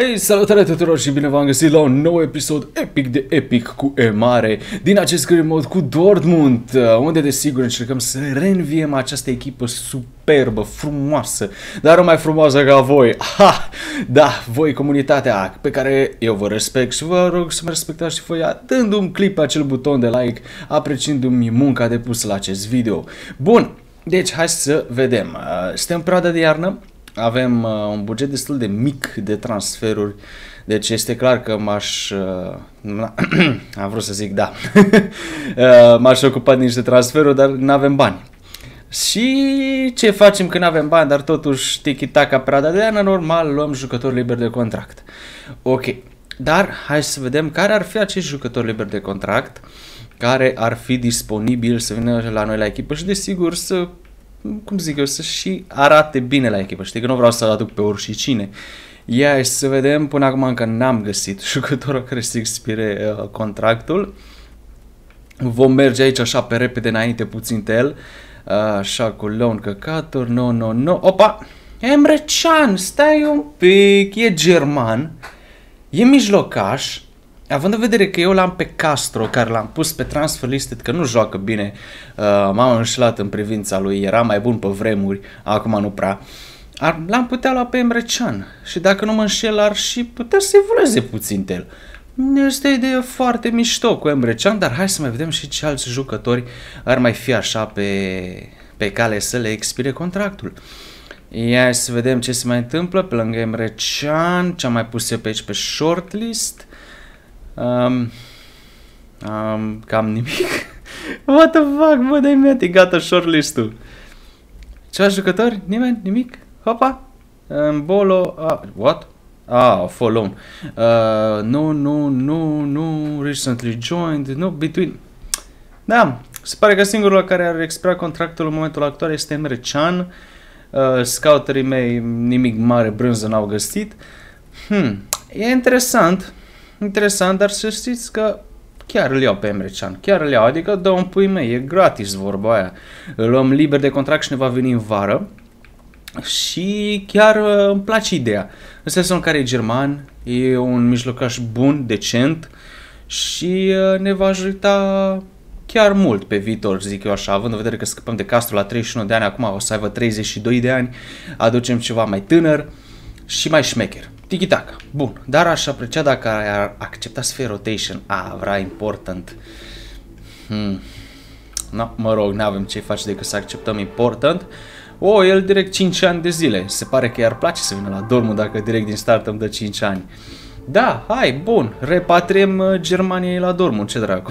Hei, salutare tuturor și bine v-am găsit la un nou episod epic de epic cu E mare din acest career mod cu Dortmund, uh, unde desigur încercăm să reînviem această echipă superbă, frumoasă, dar mai frumoasă ca voi. Ha! Da, voi comunitatea pe care eu vă respect și vă rog să mă respectați și voi dându-mi clip pe acel buton de like, apreciindu-mi munca depusă la acest video. Bun, deci hai să vedem. Uh, suntem perioada de iarnă, avem uh, un buget destul de mic de transferuri, deci este clar că m-aș... Uh, am vrut să zic da. uh, m-aș ocupa de niște transferuri, dar nu avem bani. Și ce facem când avem bani, dar totuși tiki-taka perioada de ană, normal luăm jucători liberi de contract. Ok, dar hai să vedem care ar fi acești jucători liberi de contract care ar fi disponibil să vină la noi la echipă și desigur să cum zic eu, să și arate bine la echipă. Știi că nu vreau să aduc pe oricine. Ia să vedem, până acum încă n-am găsit jucătorul care să expire uh, contractul. Vom merge aici așa pe repede înainte puțin de el. Uh, așa cu loan căcaturi, no, no, no. Opa! Emre Can, stai un pic, e german, e mijlocaș, Având în vedere că eu l-am pe Castro, care l-am pus pe transfer listed, că nu joacă bine, uh, m-am înșelat în privința lui, era mai bun pe vremuri, acum nu prea, ar, l-am putea lua pe Emre Can și dacă nu mă înșel ar și putea să evolueze puțin el. Este o idee foarte mișto cu Emre Can, dar hai să mai vedem și ce alți jucători ar mai fi așa pe, pe cale să le expire contractul. Ia să vedem ce se mai întâmplă pe lângă Emre Can, ce am mai pus eu pe aici pe shortlist. Um, um, cam nimic. What the fuck, bă, dai meti, gata shortlist-ul. Ce jucători? Nimeni? Nimic? Hopa? Um, Bolo, uh, what? Ah, follow. Uh, no, no, no, no, recently joined, no, between. Da, se pare că singurul care are expirat contractul în momentul actual este Emre Chan. Uh, scouterii mei nimic mare brânză n-au găsit. Hmm, e interesant interesant, dar să știți că chiar îl iau pe Emre Can, chiar îl iau, adică dă un pui mei, e gratis vorba aia. Îl luăm liber de contract și ne va veni în vară și chiar uh, îmi place ideea. În sensul în care e german, e un mijlocaș bun, decent și uh, ne va ajuta chiar mult pe viitor, zic eu așa, având în vedere că scăpăm de Castro la 31 de ani, acum o să aibă 32 de ani, aducem ceva mai tânăr și mai șmecher. Tiki-taka. Bun. Dar aș aprecia dacă ar accepta Sphere Rotation. A, vrea important. Hmm. No, mă rog, nu avem ce face decât să acceptăm important. O, oh, el direct 5 ani de zile. Se pare că i-ar place să vină la Dortmund dacă direct din start îmi dă 5 ani. Da, hai, bun, repatriem uh, Germaniei la Dortmund, ce dracu.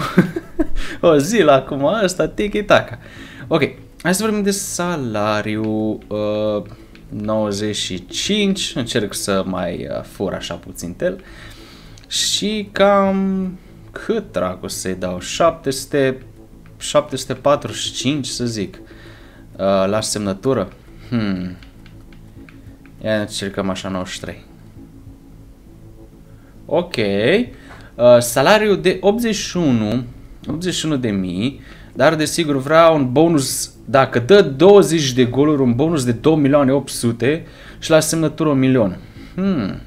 o zi la acum, asta, tiki-taka. Ok, hai să vorbim de salariu. Uh, 95, încerc să mai uh, fur așa puțin tel și cam cât dracu să-i dau, 700, 745 să zic, uh, la semnătură. Hmm. Ia încercăm așa 93. Ok. Uh, salariul de 81, 81 de mii, dar desigur vreau un bonus dacă dă 20 de goluri, un bonus de 2 milioane 800 și la semnătură 1 milion. Hmm.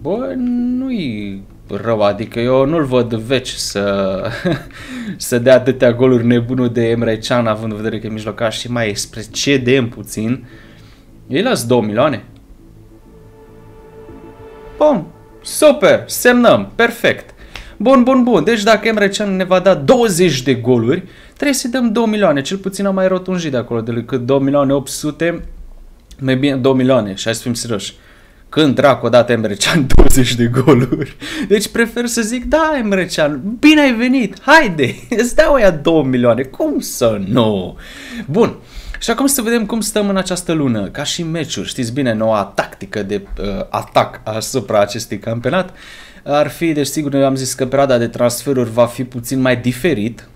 Bă, nu-i rău, adică eu nu-l văd veci să, să dea atâtea goluri nebunul de Emre Can, având în vedere că e mijlocaș și mai spre CDM puțin. Ei las 2 milioane. Bun, super, semnăm, perfect. Bun, bun, bun. Deci dacă Emre Can ne va da 20 de goluri, trebuie să-i dăm 2 milioane. Cel puțin am mai rotunjit de acolo, decât 2 milioane 800, mai bine 2 milioane și hai să fim serioși. Când dracu a dat Emre Can 20 de goluri. Deci prefer să zic, da Emre Can, bine ai venit, haide, îți dau aia 2 milioane, cum să nu? Bun, și acum să vedem cum stăm în această lună, ca și meciuri. Știți bine, noua tactică de uh, atac asupra acestui campionat ar fi, deci sigur, eu am zis că perioada de transferuri va fi puțin mai diferit,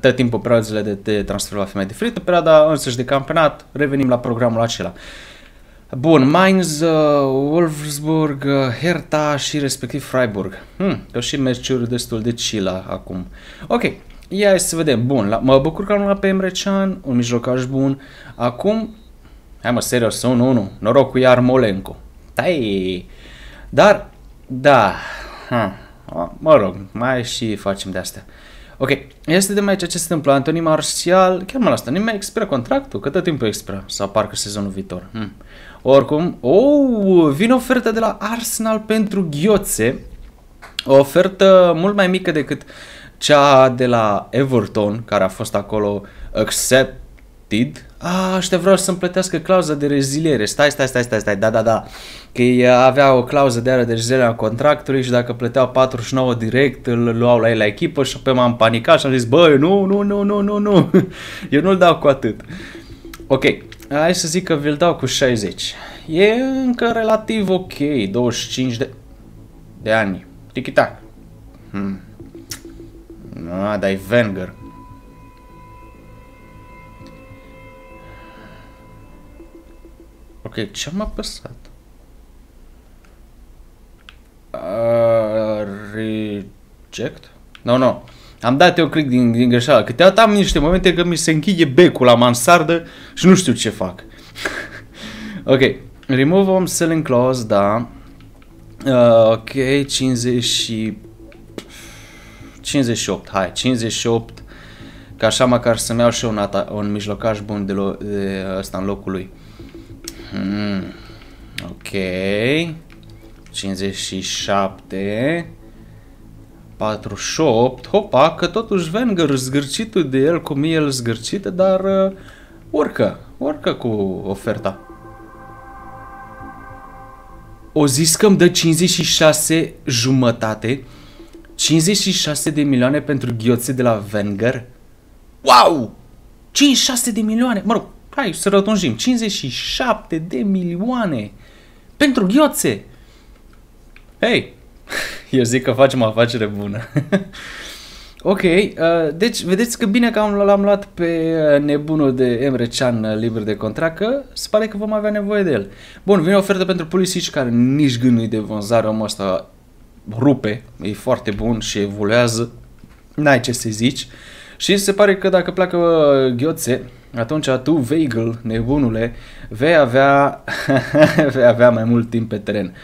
tot timpul perioadele de, de transfer va fi mai diferită, perioada însăși de campionat, revenim la programul acela. Bun, Mainz, uh, Wolfsburg, uh, Hertha și respectiv Freiburg. Hmm, au și meciuri destul de chill acum. Ok, ia să vedem. Bun, la, mă bucur că am luat pe Emre Can, un mijlocaș bun. Acum, hai mă, serios, 1-1, noroc cu Iar Molenco. Tai. Dar, da, ha, mă rog, mai și facem de astea. Ok, este de mai ce se întâmplă. Antoni Martial, chiar mă lasă, nimeni expiră contractul? Cât timp expiră? Sau parcă sezonul viitor? Hmm. Oricum, oh, vine ofertă de la Arsenal pentru Ghioțe. O ofertă mult mai mică decât cea de la Everton, care a fost acolo accepted. A, ăștia vreau să-mi plătească clauza de reziliere. Stai, stai, stai, stai, stai, da, da, da. Că avea o clauză de ară de reziliere a contractului și dacă plăteau 49 direct, îl luau la el la echipă și pe m-am panicat și am zis, băi, nu, nu, nu, nu, nu, nu. Eu nu-l dau cu atât. Ok, hai să zic că vi-l dau cu 60. E încă relativ ok, 25 de, de ani. Tiki-tac. Hmm. Ah, dar e Wenger. Ok, ce am apăsat? Uh, reject? Nu, no, nu. No. Am dat eu click din, din greșeală. Câteodată am niște momente că mi se închide becul la mansardă și nu știu ce fac. ok. Remove home selling clause, da. Uh, ok, 50 și... 58, hai, 58. Ca așa măcar să-mi iau și un, un mijlocaș bun de, lo- de ăsta în locul lui. Hmm. Ok. 57. 48. Hopa, că totuși Wenger zgârcitul de el cum e el zgârcită, dar uh, urcă, urcă cu oferta. O zis că îmi dă 56 jumătate, 56 de milioane pentru ghioțe de la Wenger. Wow! 56 de milioane! Mă rog, hai să rotunjim. 57 de milioane pentru ghioțe! Hei, eu zic că facem o afacere bună. ok, uh, deci vedeți că bine că am, l-am luat pe uh, nebunul de Emre Can uh, liber de contract, că se pare că vom avea nevoie de el. Bun, vine o ofertă pentru Pulisic care nici gândul de vânzare, omul ăsta rupe, e foarte bun și evoluează, n-ai ce să zici. Și se pare că dacă pleacă uh, Ghioțe, atunci tu, Weigl, nebunule, vei avea, vei avea mai mult timp pe teren.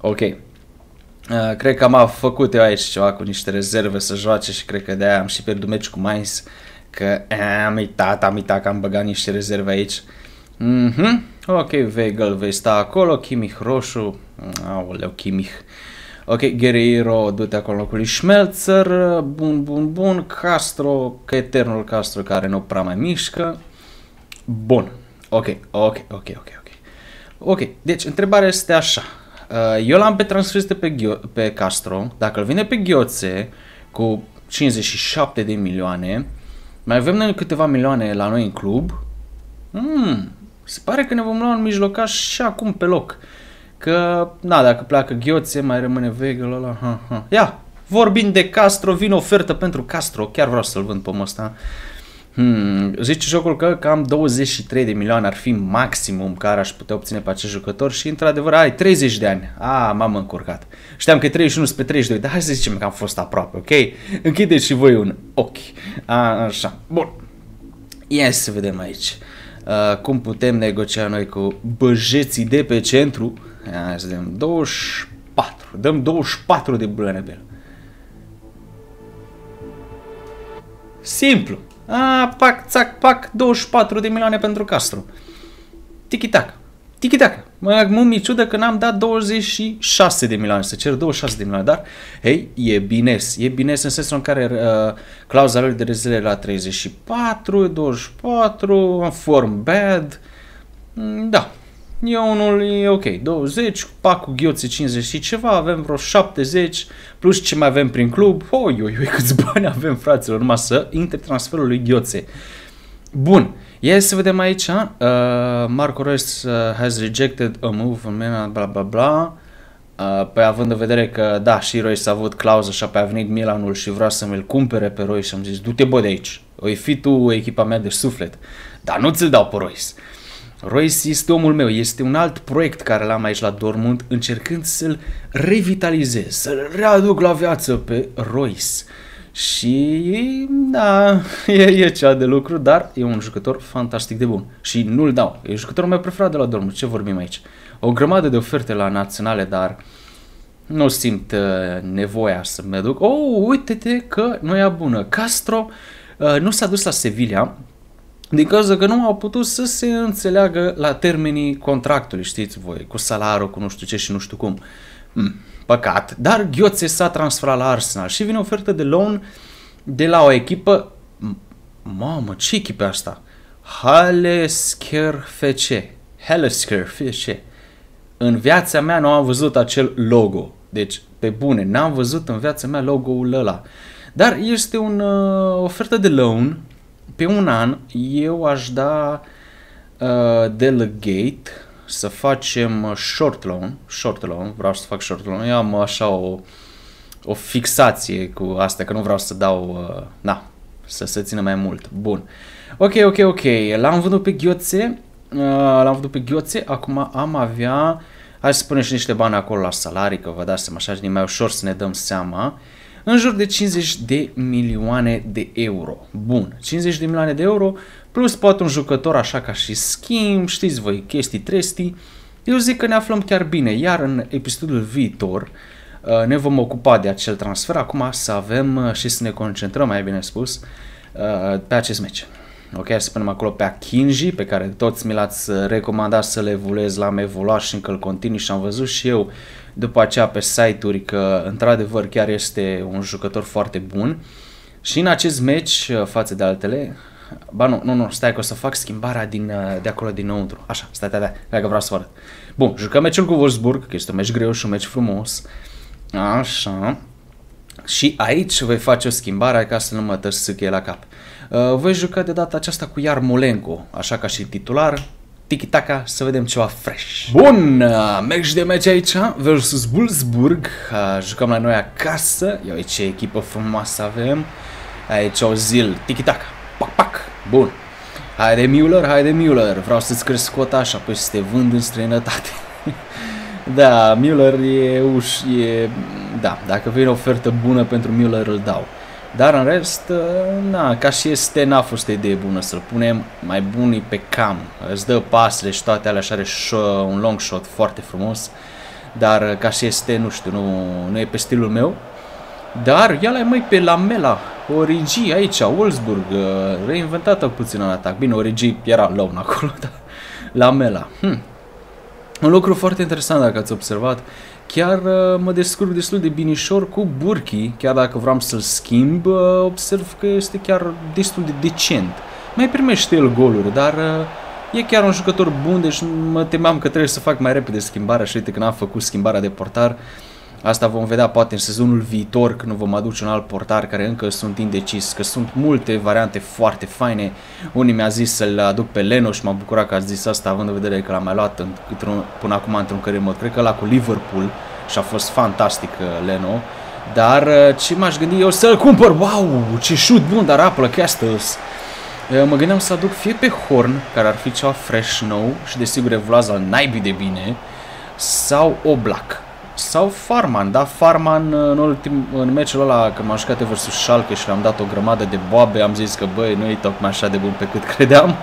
Ok, Uh, cred că am făcut eu aici ceva cu niște rezerve să joace și cred că de-aia am și pierdut meci cu Mainz. Că uh, am uitat, am uitat că am băgat niște rezerve aici. Mhm. Ok, Weigel vei sta acolo, Kimich roșu. Aoleu, Kimich. Ok, Guerreiro, du-te acolo locul lui Schmelzer, bun, bun, bun, Castro, că eternul Castro care nu prea mai mișcă. Bun, ok, ok, ok, ok, ok. Ok, deci întrebarea este așa, Uh, eu l-am pe transfer pe, Ghio- pe Castro, dacă îl vine pe Ghioțe cu 57 de milioane, mai avem noi câteva milioane la noi în club, hmm, se pare că ne vom lua un mijlocaș și acum pe loc. Că, na, dacă pleacă Ghioțe, mai rămâne Vegel ăla, ha, ha. Ia, vorbind de Castro, vin ofertă pentru Castro, chiar vreau să-l vând pe ăsta. Hmm, zice jocul că cam 23 de milioane ar fi maximum care aș putea obține pe acest jucător și într-adevăr ai 30 de ani. A, m-am încurcat. Știam că e 31 spre 32, dar hai să zicem că am fost aproape, ok? Închideți și voi un ochi. A, așa, bun. Ia să vedem aici. Uh, cum putem negocia noi cu băjeții de pe centru? Ia să vedem, 24. Dăm 24 de bani pe el. Simplu. A, pac, țac, pac, 24 de milioane pentru Castro. Tiki-tac. Tiki-tac. Mă, mi ciudă că n-am dat 26 de milioane, să cer 26 de milioane, dar, hei, e bine, e bine în sensul în care uh, clauza lui de rezervă la 34, 24, în form bad, mm, da, E unul, e ok, 20, pac cu ghioțe 50 și ceva, avem vreo 70, plus ce mai avem prin club, oi, oi, oi, câți bani avem, fraților, numai să intre transferul lui Ghioțe. Bun, ia să vedem aici, uh, Marco Reus uh, has rejected a move, bla bla bla, Uh, păi având în vedere că, da, și Royce a avut clauză și apoi a venit Milanul și vrea să mi-l cumpere pe Royce și am zis, du-te bă de aici, o fi tu echipa mea de suflet, dar nu ți-l dau pe Royce. Royce este omul meu, este un alt proiect care l-am aici la Dortmund, încercând să-l revitalizez, să-l readuc la viață pe Royce. Și da, e, e cea de lucru, dar e un jucător fantastic de bun. Și nu-l dau. E jucătorul meu preferat de la Dortmund. Ce vorbim aici? o grămadă de oferte la naționale, dar nu simt uh, nevoia să mă duc. Oh, uite-te că nu e bună. Castro uh, nu s-a dus la Sevilla din cauza că nu au putut să se înțeleagă la termenii contractului, știți voi, cu salariul, cu nu știu ce și nu știu cum. Hmm, păcat. Dar Ghioțe s-a transferat la Arsenal și vine ofertă de loan de la o echipă... Mamă, ce echipă asta? Halesker FC. Halesker FC. În viața mea nu am văzut acel logo. Deci, pe bune, n-am văzut în viața mea logo-ul ăla. Dar este o uh, ofertă de loan pe un an eu aș da uh, delegate să facem short loan, short loan, vreau să fac short loan, eu am așa o, o fixație cu asta, că nu vreau să dau, uh, na, să se țină mai mult. Bun. Ok, ok, ok, l-am vândut pe ghioțe, uh, l-am vândut pe ghioțe, acum am avea, hai să punem și niște bani acolo la salarii, că vă dați seama, așa e mai ușor să ne dăm seama. Uh, în jur de 50 de milioane de euro. Bun, 50 de milioane de euro plus poate un jucător așa ca și schimb, știți voi, chestii trestii. Eu zic că ne aflăm chiar bine, iar în episodul viitor uh, ne vom ocupa de acel transfer. Acum să avem uh, și să ne concentrăm, mai bine spus, uh, pe acest meci. Ok, să spunem acolo pe Akinji, pe care toți mi l-ați recomandat să le evoluez, l-am evoluat și încă îl continui și am văzut și eu după aceea pe site-uri că într-adevăr chiar este un jucător foarte bun. Și în acest match uh, față de altele, ba nu, nu, nu, stai că o să fac schimbarea din, uh, de acolo dinăuntru. Așa, stai, stai, stai, că vreau să vă arăt. Bun, jucăm meciul cu Wolfsburg, că este un meci greu și un meci frumos. Așa. Și aici voi face o schimbare ca să nu mă tărsâche la cap. Uh, voi juca de data aceasta cu Iarmolenko, așa ca și titular, tiki-taka, să vedem ceva fresh. Bun, uh, merg de meci aici versus Wolfsburg. Uh, jucăm la noi acasă. Ia uite ce echipă frumoasă avem. Aici o zil, tiki-taka, pac, pac, bun. Haide Müller, haide Müller, vreau să-ți cresc cota așa, apoi să te vând în străinătate. da, Müller e uș, e... Da, dacă vine o ofertă bună pentru Müller îl dau. Dar în rest, uh, na, ca și este n-a fost o idee bună să-l punem mai bunii pe cam. Îți dă pasele și toate alea și are un long shot foarte frumos. Dar uh, ca și este, nu știu, nu, nu e pe stilul meu. Dar ia la mai pe Lamela, Origi aici, Wolfsburg, uh, reinventată puțin în atac. Bine, Origi era low acolo, dar Lamela. Hm. Un lucru foarte interesant dacă ați observat chiar uh, mă descurc destul de binișor cu Burki, chiar dacă vreau să-l schimb, uh, observ că este chiar destul de decent. Mai primește el goluri, dar uh, e chiar un jucător bun, deci mă temeam că trebuie să fac mai repede schimbarea și uite că n-am făcut schimbarea de portar. Asta vom vedea poate în sezonul viitor când vom aduce un alt portar care încă sunt indecis, că sunt multe variante foarte faine. Unii mi-a zis să-l aduc pe Leno și m-a bucurat că a zis asta având în vedere că l-am mai luat în, până acum într-un career mod. Cred că la cu Liverpool și a fost fantastic uh, Leno. Dar uh, ce m-aș gândi eu să-l cumpăr? Wow, ce șut bun, dar apă Castles. Uh, mă gândeam să aduc fie pe Horn, care ar fi ceva fresh nou și desigur evoluează al naibii de bine, sau Oblak sau Farman, da? Farman în, ultim, în meciul ăla, când m-am jucat vs Schalke și le-am dat o grămadă de boabe, am zis că băi, nu e tocmai așa de bun pe cât credeam.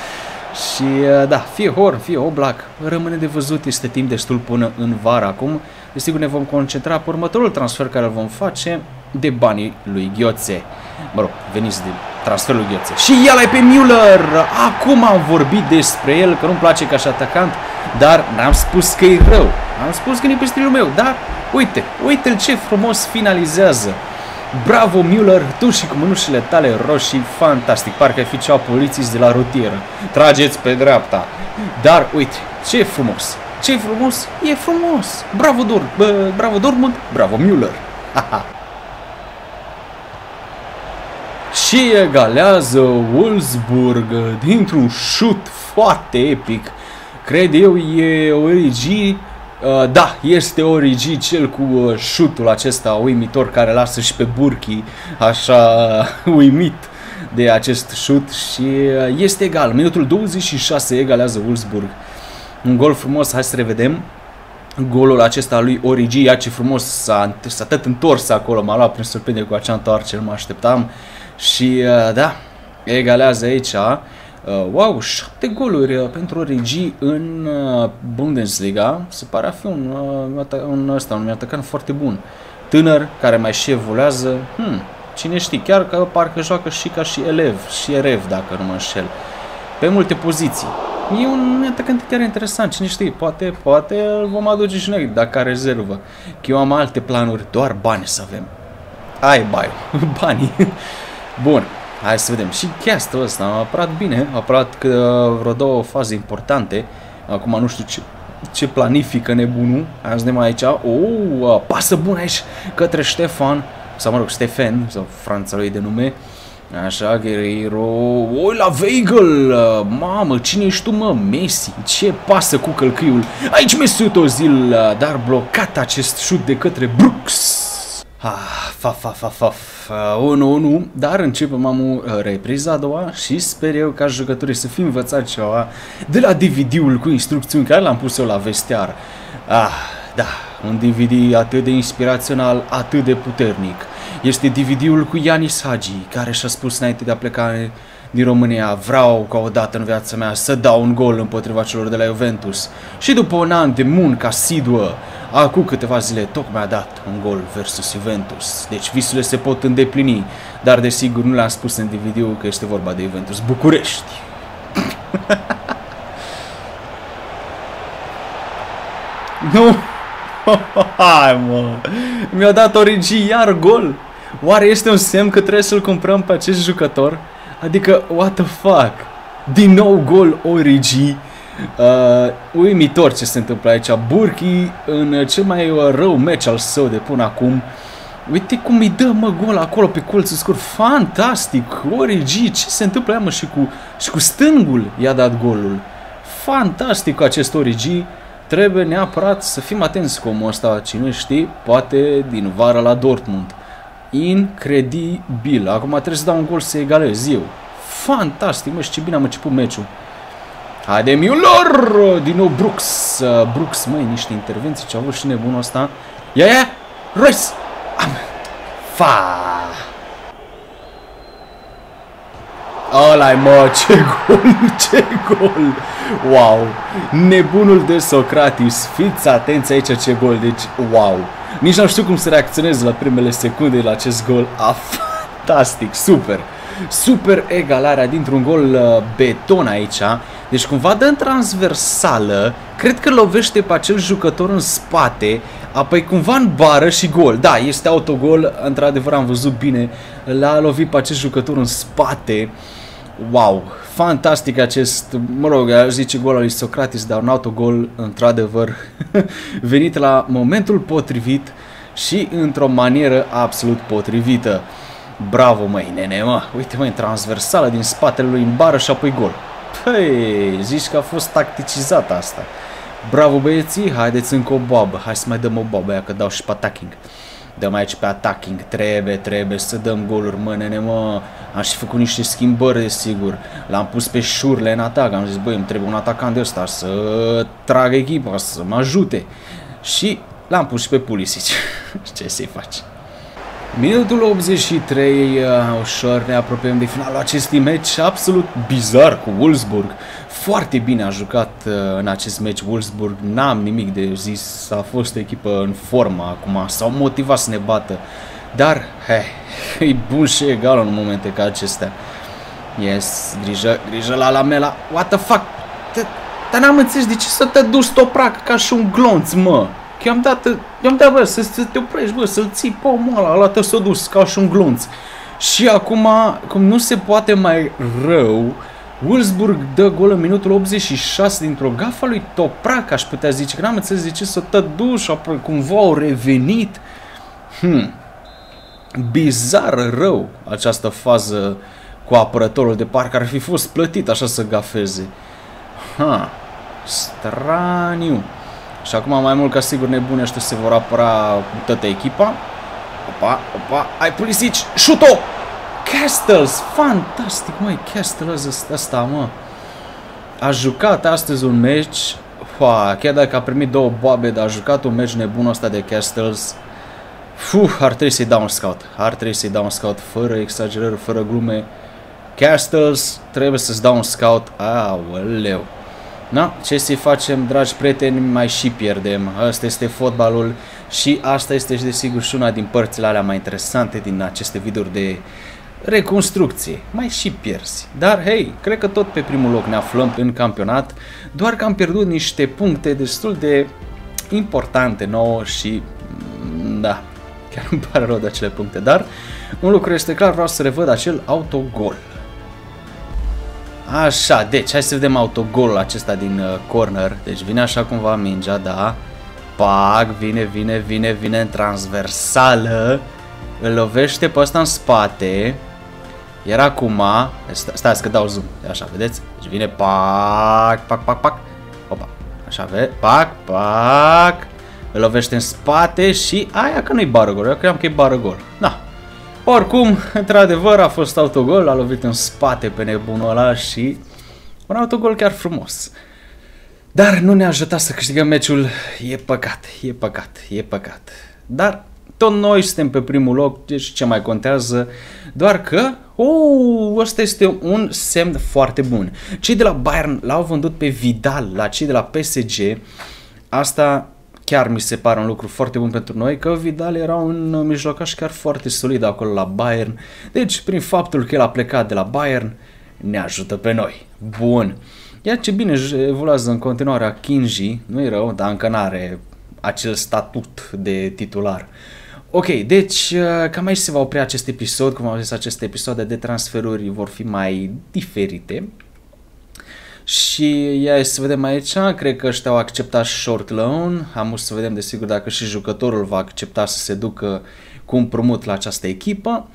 și da, fie Horn, fie Oblak, rămâne de văzut, este timp destul până în vară acum. Desigur ne vom concentra pe următorul transfer care îl vom face de banii lui Ghioțe. Mă rog, veniți de transferul lui Ghioțe. Și el e pe Müller! Acum am vorbit despre el, că nu-mi place ca și atacant, dar n-am spus că e rău. Am spus că nu e pe stilul meu, dar uite, uite-l ce frumos finalizează. Bravo Müller, tu și cu mânușile tale roșii, fantastic, parcă ai fi cea polițist de la rutieră. Trageți pe dreapta. Dar uite, ce frumos, ce frumos, e frumos. Bravo, Dor bravo Dortmund, bravo Müller. și egalează Wolfsburg dintr-un șut foarte epic. Cred eu e Origi Uh, da, este Origi cel cu uh, șutul acesta uimitor care lasă și pe Burki așa uh, uimit de acest șut și uh, este egal. Minutul 26 egalează Wolfsburg. Un gol frumos, hai să revedem. Golul acesta lui Origi, ia ce frumos s-a, s-a tot întors acolo, m-a luat prin surprindere cu acea întoarcere, mă așteptam. Și uh, da, egalează aici. Uh, wow, 7 goluri uh, pentru Origi în uh, Bundesliga. Se pare a fi un, uh, un, ăsta, un atacant foarte bun. Tânăr, care mai și evoluează. Hmm, cine știe, chiar că parcă joacă și ca și elev, și erev, dacă nu mă înșel. Pe multe poziții. E un atacant chiar interesant, cine știe, poate, poate îl vom aduce și noi, dacă rezervă. Că eu am alte planuri, doar bani să avem. Ai, bai, banii. Bun, hai să vedem. Și castul ăsta a apărat bine, a apărat că vreo două faze importante. Acum nu știu ce, ce planifică nebunul. Hai să vedem aici. Oh, pasă bună aici către Ștefan, sau mă rog, Stefan, sau franța lui de nume. Așa, Guerreiro, oi la Weigel, mamă, cine ești tu, mă, Messi, ce pasă cu călcâiul, aici Mesut Ozil, dar blocat acest șut de către Brooks. Ah, fa, fa, fa, fa, fa, 1-1, dar începem am uh, repriza a doua și sper eu ca jucătorii să fi învățat ceva de la DVD-ul cu instrucțiuni care l-am pus eu la vestiar. Ah, da, un DVD atât de inspirațional, atât de puternic. Este DVD-ul cu Ianis Hagi, care și-a spus înainte de a pleca din România, vreau ca odată în viața mea să dau un gol împotriva celor de la Juventus. Și după un an de muncă asiduă, acum câteva zile tocmai a dat un gol versus Juventus. Deci visurile se pot îndeplini, dar desigur nu le-am spus în DVD-ul că este vorba de Juventus București. nu! Hai mă! Mi-a dat Origi iar gol! Oare este un semn că trebuie să-l comprăm pe acest jucător? Adică, what the fuck? Din nou gol Origi. Uh, uimitor ce se întâmplă aici. Burki în cel mai uh, rău meci al său de până acum. Uite cum îi dă mă gol acolo pe colțul scurt. Fantastic! Origi, ce se întâmplă mă și cu, și cu stângul i-a dat golul. Fantastic cu acest Origi. Trebuie neapărat să fim atenți cu omul ăsta. Cine știe, poate din vara la Dortmund. Incredibil. Acum trebuie să dau un gol să egalez eu. Fantastic, mă, și ce bine am început meciul. Haide Müller! Din nou Brooks. Uh, Brooks, măi, niște intervenții ce a avut și nebunul ăsta. Ia, ia! Royce! Am... Fa! ăla mă, ce gol, ce gol! Wow! Nebunul de Socrates, fiți atenți aici ce gol, deci wow! Nici nu știu cum să reacționez la primele secunde la acest gol. A, fantastic, super! Super egalarea dintr-un gol uh, beton aici. Deci cumva dă în transversală, cred că lovește pe acel jucător în spate, apoi cumva în bară și gol. Da, este autogol, într-adevăr am văzut bine, l-a lovit pe acest jucător în spate. Wow, fantastic acest, mă rog, aș zice gol al lui Socrates, dar un autogol, într-adevăr, venit la momentul potrivit și într-o manieră absolut potrivită. Bravo, măi, nene, mă. Uite, măi, transversală din spatele lui în bară și apoi gol. Păi, zici că a fost tacticizat asta. Bravo, băieții, haideți încă o boabă. Hai să mai dăm o boabă aia, că dau și pe attacking. Dăm aici pe attacking, trebuie, trebuie să dăm goluri, mă, nene, mă. Am și făcut niște schimbări, sigur. L-am pus pe șurle în atac, am zis, băi, îmi trebuie un atacant de ăsta să tragă echipa, să mă ajute. Și l-am pus și pe Pulisic. Ce să-i faci? Minutul 83, uh, ușor ne apropiem de finalul acestui meci absolut bizar cu Wolfsburg. Foarte bine a jucat uh, în acest meci Wolfsburg, n-am nimic de zis, a fost o echipă în formă acum, s-au motivat să ne bată. Dar, he, e bun și egal în momente ca acestea. Yes, grijă, grijă la lamela. What the fuck? Dar n-am înțeles de ce să te duci stoprac ca și un glonț, mă. Că i-am dat, i-am dat, bă, să, să te oprești, bă, să-l ții pe omul ăla, ăla te s-a dus ca și un glonț. Și acum, cum nu se poate mai rău, Wolfsburg dă gol în minutul 86 dintr-o gafă lui Toprak, aș putea zice, că n-am înțeles de ce să tă duci, și apoi cumva au revenit. Hmm. Bizar rău această fază cu apărătorul de parcă ar fi fost plătit așa să gafeze. Ha, straniu. Și acum mai mult ca sigur nebune ăștia se vor apăra cu toată echipa. Opa, opa, ai Pulisic, șuto! Castles, fantastic, măi, Castles ăsta, mă. A jucat astăzi un meci, Ua, chiar dacă a primit două boabe, dar a jucat un meci nebun ăsta de Castles. Fuh, ar trebui să-i dau un scout. Ar trebui să-i dau un scout, fără exagerări, fără glume. Castles, trebuie să-ți dau un scout. Aoleu. Na, ce să facem, dragi prieteni, mai și pierdem. Asta este fotbalul și asta este și desigur și una din părțile alea mai interesante din aceste videouri de reconstrucție. Mai și pierzi. Dar, hei, cred că tot pe primul loc ne aflăm în campionat, doar că am pierdut niște puncte destul de importante nouă și, mm, da, chiar îmi pare rău de acele puncte, dar un lucru este clar, vreau să revăd acel autogol. Așa, deci hai să vedem autogolul acesta din uh, corner. Deci vine așa cumva mingea, da. Pac, vine, vine, vine, vine în transversală. Îl lovește pe ăsta în spate. Iar acum, sta, stai să dau zoom, așa, vedeți? Deci vine pac, pac, pac, pac. Opa, așa, vede? Pac, pac. Îl lovește în spate și aia că nu-i bară gol, eu cream că e bară gol. Da, oricum, într-adevăr a fost autogol, a lovit în spate pe nebunul ăla și un autogol chiar frumos. Dar nu ne-a ajutat să câștigăm meciul, e păcat, e păcat, e păcat. Dar tot noi suntem pe primul loc, deci ce mai contează, doar că, oh, ăsta este un semn foarte bun. Cei de la Bayern l-au vândut pe Vidal la cei de la PSG, asta chiar mi se pare un lucru foarte bun pentru noi, că Vidal era un mijlocaș chiar foarte solid acolo la Bayern. Deci, prin faptul că el a plecat de la Bayern, ne ajută pe noi. Bun. Iar ce bine evoluează în continuare a Kinji, nu e rău, dar încă n-are acel statut de titular. Ok, deci cam aici se va opri acest episod, cum am zis, aceste episoade de transferuri vor fi mai diferite. Și ia să vedem aici, cred că ăștia au acceptat short loan, am să vedem desigur dacă și jucătorul va accepta să se ducă cu un promut la această echipă.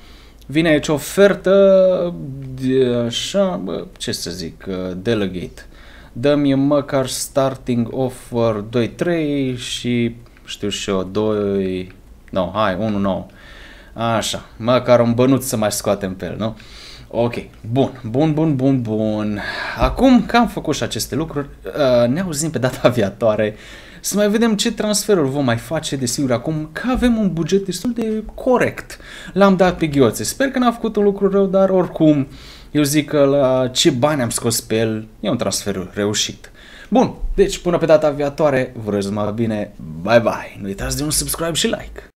Vine aici o ofertă de așa, bă, ce să zic, uh, delegate. Dă-mi măcar starting offer 2-3 și știu și eu 2, no, hai, 1-9. Așa, măcar un bănuț să mai scoatem pe el, nu? Ok, bun, bun, bun, bun, bun. Acum că am făcut și aceste lucruri, uh, ne auzim pe data viitoare să mai vedem ce transferuri vom mai face, desigur, acum că avem un buget destul de corect. L-am dat pe ghioțe. Sper că n-a făcut un lucru rău, dar oricum, eu zic că la ce bani am scos pe el, e un transfer reușit. Bun, deci până pe data viitoare, vă urez mai bine, bye bye, nu uitați de un subscribe și like.